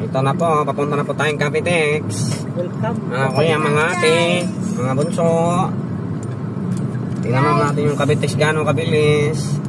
Ito na po, papunta na po tayong Capitex. Welcome. Ah, mga kuya, mga ate, mga bunso. Tingnan naman natin yung Capitex gano'ng kabilis.